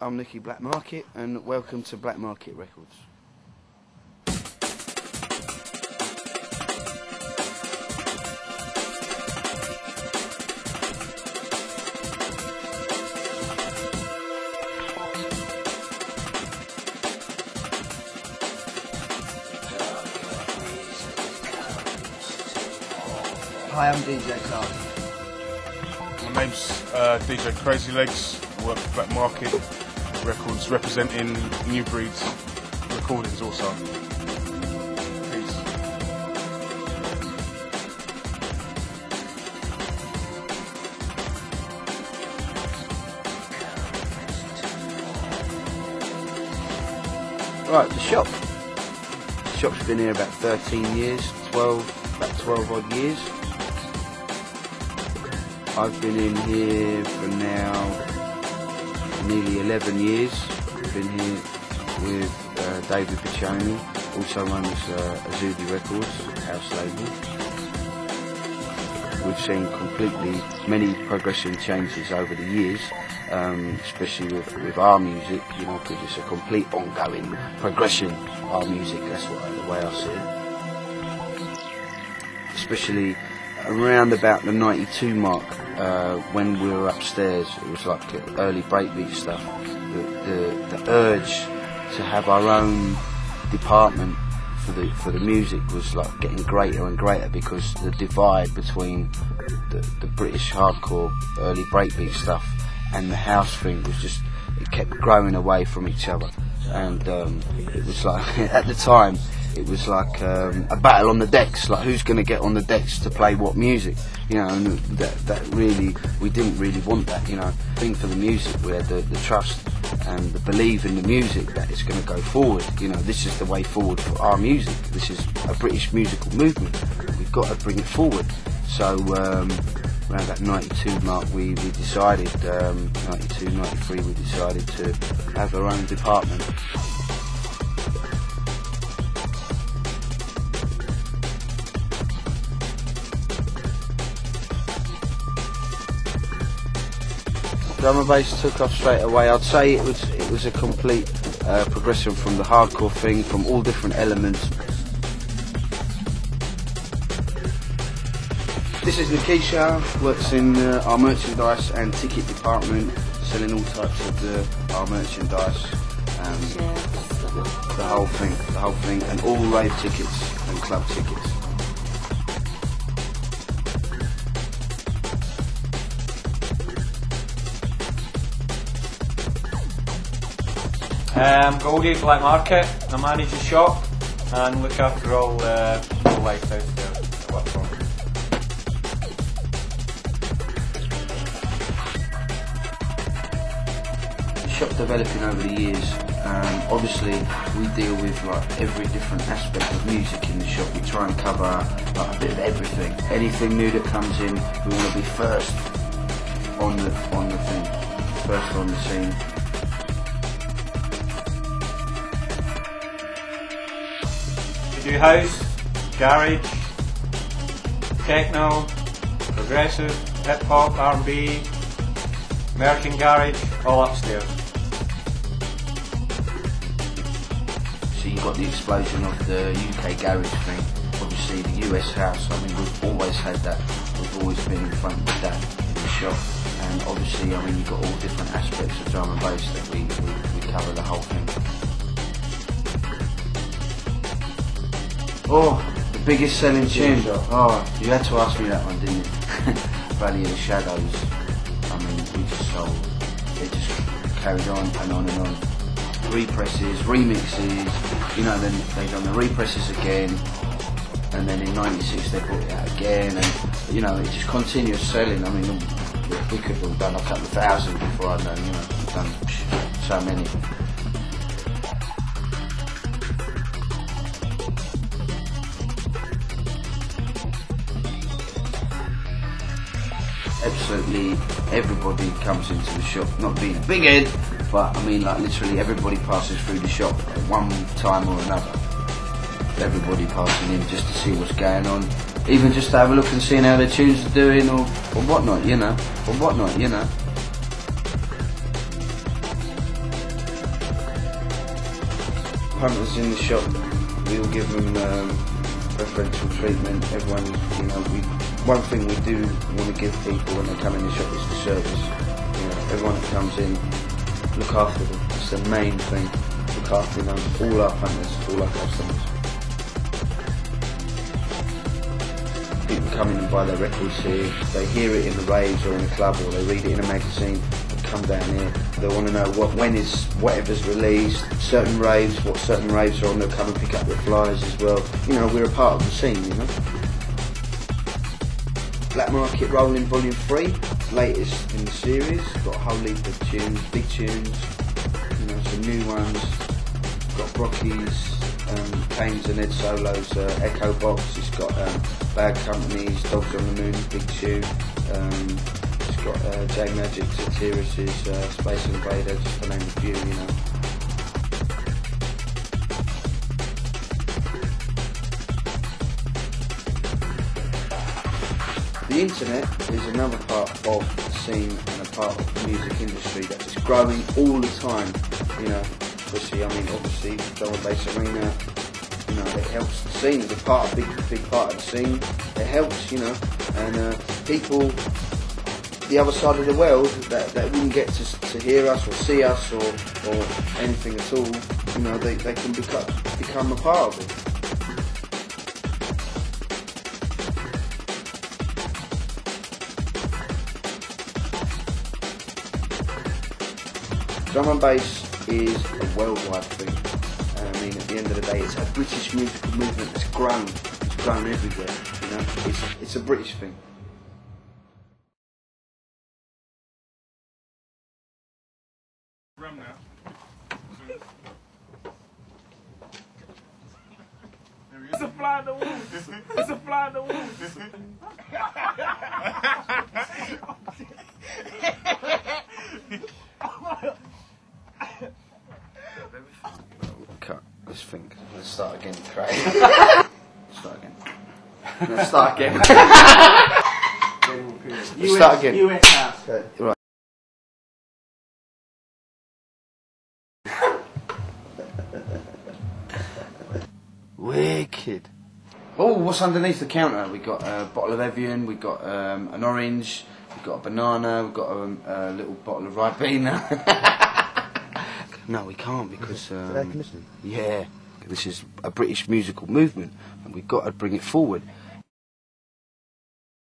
I'm Nicky Blackmarket, and welcome to Blackmarket Records. Hi, I'm DJ Clark. My name's uh, DJ Crazy Legs. I work for Blackmarket Records, representing New Breeds Recordings also. Right, the shop. The shop's been here about 13 years, 12, about 12 odd years. I've been in here nearly 11 years. I've been here with uh, David Piccioni, also runs uh, Azuli Records, house label. We've seen completely many progression changes over the years, um, especially with, with our music, you know, because it's a complete ongoing progression, our music, that's what, the way I see it. Especially around about the 92 mark, uh, when we were upstairs, it was like early breakbeat stuff. The, the, the urge to have our own department for the for the music was like getting greater and greater because the divide between the, the British hardcore early breakbeat stuff and the house thing was just it kept growing away from each other and um, it was like at the time it was like um, a battle on the decks like who's going to get on the decks to play what music you know and that, that really we didn't really want that you know. Thing for the music we had the, the trust and the belief in the music that it's going to go forward you know. This is the way forward for our music. This is a British musical movement. We've got to bring it forward. So um, around that 92 mark we, we decided um, 92 93 we decided to have our own department drum and bass took off straight away. I'd say it was it was a complete uh, progression from the hardcore thing, from all different elements. This is Nikisha, works in uh, our merchandise and ticket department, selling all types of the, our merchandise. Um, the, the whole thing, the whole thing, and all rave tickets and club tickets. Um, Goldie, Blackmarket. I manage the shop and look after all uh, the life out there. Shop developing over the years. Um, obviously, we deal with like every different aspect of music in the shop. We try and cover like a bit of everything. Anything new that comes in, we want to be first on the on the thing, first on the scene. House, garage, techno, progressive, hip hop, R&B, American garage, all upstairs. So you've got the explosion of the UK garage thing. Obviously, the US house. I mean, we've always had that. We've always been in front of that in the shop. And obviously, I mean, you've got all different aspects of drum and bass that we, we, we cover the whole thing. Oh, the biggest selling tune. Oh, you had to ask me that one, didn't you? Valley of the Shadows. I mean, we just sold. It just carried on and on and on. Represses, remixes. You know, then they done the represses again. And then in '96 they brought it out again, and you know, it just continues selling. I mean, we could have done a couple of thousand before I done, you know, done so many. Absolutely everybody comes into the shop, not being a big head, but I mean like literally everybody passes through the shop at one time or another. Everybody passing in just to see what's going on, even just to have a look and seeing how their tunes are doing or, or whatnot, you know, or whatnot, you know. punters in the shop, we will give them um, preferential treatment. Everyone, you know, we one thing we do want to give people when they come in the shop is the service. You know, everyone that comes in, look after them. It's the main thing. Look after them. All our punters, all our customers. People come in and buy their records here. They hear it in the raves or in a club or they read it in a magazine. They come down here. They want to know what when is whatever's released. Certain raves, what certain raves are on. They'll come and pick up their flyers as well. You know, we're a part of the scene. You know. Blackmarket Rolling Volume 3, latest in the series. Got a whole heap of tunes, big tunes, you know, some new ones. Got Brockies, um, Kane's and Ed Solo's uh, Echo Box. It's got um, Bad Companies, Dogs on the Moon, big tune. Um, it's got uh, J Majik, Satiris's uh, Space Invader, just to name a few, you know. The internet is another part of the scene and a part of the music industry that is growing all the time. You know, especially, I mean, obviously, drum bass arena, you know, it helps the scene. It's a part, a big, big part of the scene. It helps, you know, and uh, people, the other side of the world that, that wouldn't get to, to hear us or see us or, or anything at all, you know, they, they can become, become a part of it. Drum and bass is a worldwide thing. I mean, at the end of the day, it's a British musical movement that's grown. It's grown everywhere. You know, it's it's a British thing. Rum now. There he is. It's a fly in the wall. It's a fly in the wall. Cut. Let's think. Let's start again, Craig. start again. Let's start again. Let's start again. US House. Okay, right. Wicked. Oh, what's underneath the counter? We've got a bottle of Evian, we've got um, an orange, we've got a banana, we've got um, a little bottle of Ribena. no, we can't because um, yeah, this is a British musical movement, and we've got to bring it forward.